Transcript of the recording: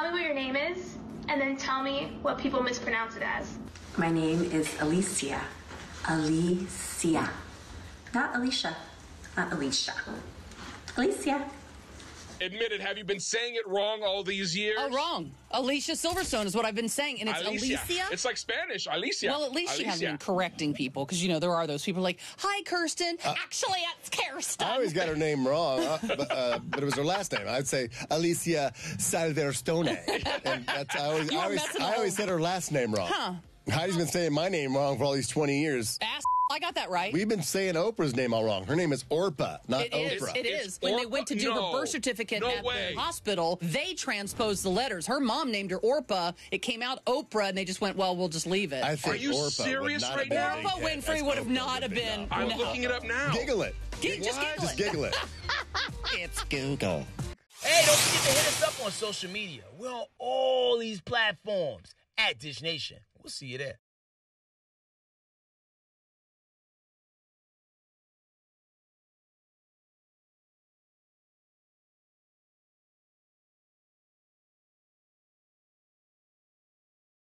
Tell me what your name is, and then tell me what people mispronounce it as. My name is Alicia. Alicia. Not Alicia. Not Alicia. Alicia. Admit it. Have you been saying it wrong all these years? Oh, wrong. Alicia Silverstone is what I've been saying, and it's Alicia. It's like Spanish. Alicia. Well, at least she hasn't been correcting people because you know there are those people like, "Hi, Kirsten." Uh, Actually, it's I always got her name wrong, uh, but, uh, but it was her last name. I'd say Alicia Salverstone. And that's, I always, I always, I always said her last name wrong. Huh. Heidi's been saying my name wrong for all these 20 years. Ass. I got that right. We've been saying Oprah's name all wrong. Her name is Orpah, not It is. Oprah. It is. When they went to do no. her birth certificate No at way. the hospital, they transposed the letters. Her mom named her Orpah. It came out Oprah, and they just went, "Well, we'll just leave it." I think Are you Orpah serious not right now? a big Orpah hit. Winfrey would have not have been. I'm no. looking it up now. Giggle it. Gi- just giggle Just it. giggle it. It's Google. Hey, don't forget to hit us up on social media. We're on all these platforms at Dish Nation. We'll see you there.